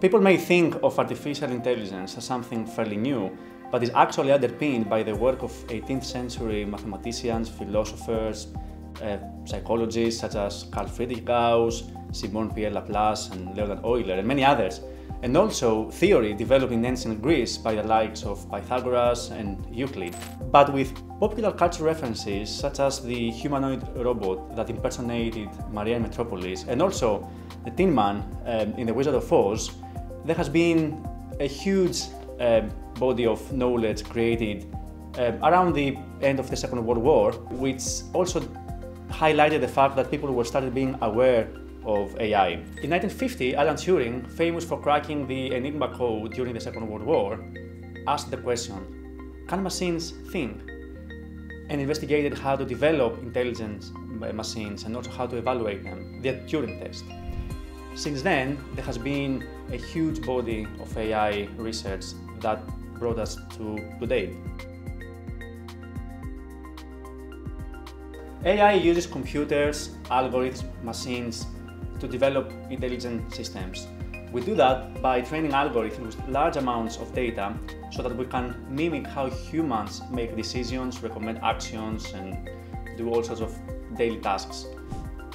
People may think of artificial intelligence as something fairly new, but is actually underpinned by the work of 18th century mathematicians, philosophers, uh, psychologists such as Carl Friedrich Gauss, Simon Pierre Laplace, and Leonhard Euler, and many others, and also theory developed in ancient Greece by the likes of Pythagoras and Euclid, but with popular culture references such as the humanoid robot that impersonated Maria Metropolis, and also the Tin Man um, in The Wizard of Oz, there has been a huge um, body of knowledge created um, around the end of the Second World War, which also highlighted the fact that people were started being aware of AI. In 1950, Alan Turing, famous for cracking the Enigma code during the Second World War, asked the question, can machines think? And investigated how to develop intelligent machines and also how to evaluate them, the Turing test. Since then, there has been a huge body of AI research that brought us to today. AI uses computers, algorithms, machines, to develop intelligent systems. We do that by training algorithms with large amounts of data so that we can mimic how humans make decisions, recommend actions, and do all sorts of daily tasks.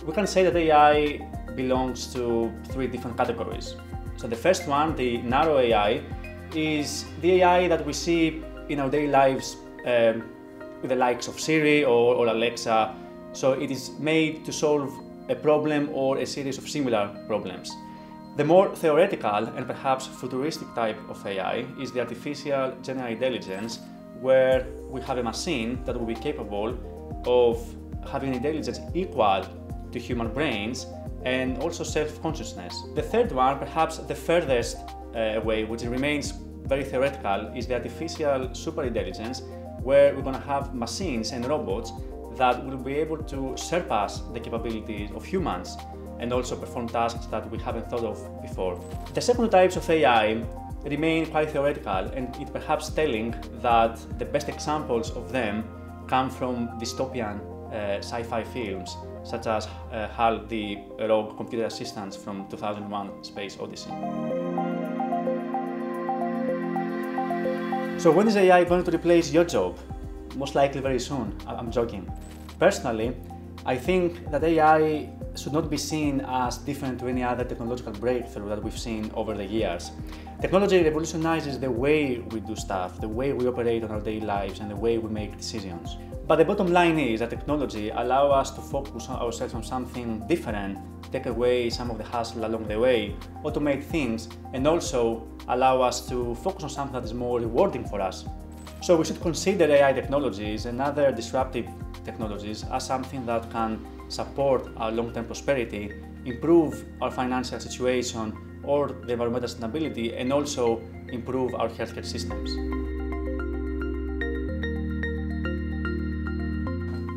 We can say that AI belongs to three different categories. So the first one, the narrow AI, is the AI that we see in our daily lives um, with the likes of Siri or, or Alexa. So it is made to solve a problem or a series of similar problems. The more theoretical and perhaps futuristic type of AI is the artificial general intelligence, where we have a machine that will be capable of having intelligence equal to human brains and also self-consciousness. The third one, perhaps the furthest uh, away, which remains very theoretical, is the artificial superintelligence, where we're going to have machines and robots that will be able to surpass the capabilities of humans and also perform tasks that we haven't thought of before. The second types of AI remain quite theoretical and it perhaps telling that the best examples of them come from dystopian uh, sci-fi films such as uh, HAL, the rogue computer assistant from 2001 Space Odyssey. So when is AI going to replace your job? Most likely very soon. I'm joking. Personally, I think that AI should not be seen as different to any other technological breakthrough that we've seen over the years. Technology revolutionizes the way we do stuff, the way we operate on our daily lives, and the way we make decisions. But the bottom line is that technology allows us to focus ourselves on something different, take away some of the hassle along the way, automate things, and also allow us to focus on something that is more rewarding for us. So we should consider AI technologies and other disruptive technologies as something that can support our long-term prosperity, improve our financial situation or the environmental stability, and also improve our healthcare systems.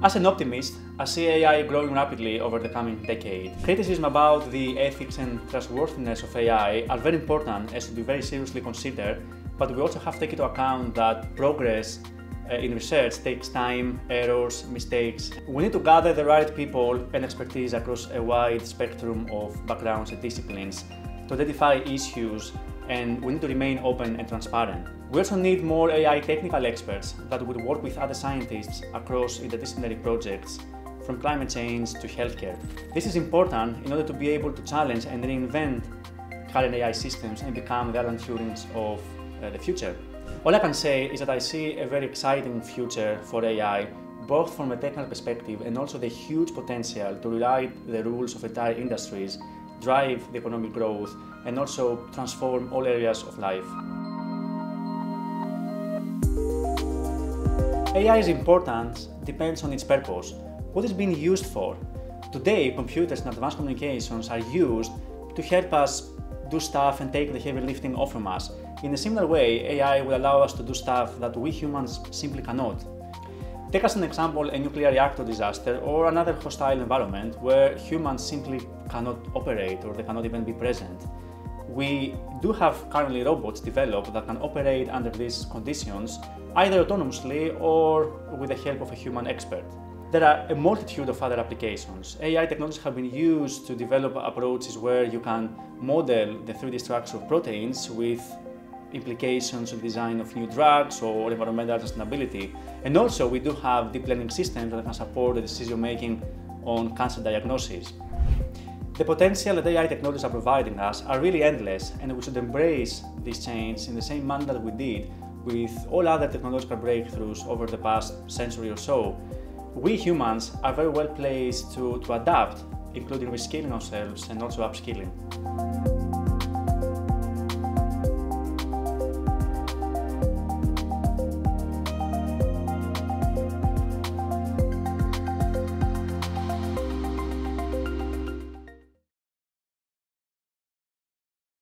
As an optimist, I see AI growing rapidly over the coming decade. Criticism about the ethics and trustworthiness of AI are very important and should be very seriously considered but we also have to take into account that progress uh, in research takes time, errors, mistakes. We need to gather the right people and expertise across a wide spectrum of backgrounds and disciplines to identify issues and we need to remain open and transparent. We also need more AI technical experts that would work with other scientists across interdisciplinary projects from climate change to healthcare. This is important in order to be able to challenge and reinvent current AI systems and become the Alan Turings of uh, the future. All I can say is that I see a very exciting future for AI, both from a technical perspective and also the huge potential to rewrite the rules of entire industries, drive the economic growth, and also transform all areas of life. AI's importance depends on its purpose, what it's being used for. Today, computers and advanced communications are used to help us do stuff and take the heavy lifting off from us. In a similar way, AI will allow us to do stuff that we humans simply cannot. Take as an example a nuclear reactor disaster or another hostile environment where humans simply cannot operate or they cannot even be present. We do have currently robots developed that can operate under these conditions either autonomously or with the help of a human expert. There are a multitude of other applications. AI technologies have been used to develop approaches where you can model the 3D structure of proteins with implications of design of new drugs or environmental sustainability. And also, we do have deep learning systems that can support the decision making on cancer diagnosis. The potential that AI technologies are providing us are really endless, and we should embrace this change in the same manner that we did with all other technological breakthroughs over the past century or so we humans are very well placed to, to adapt, including reskilling ourselves and also upskilling.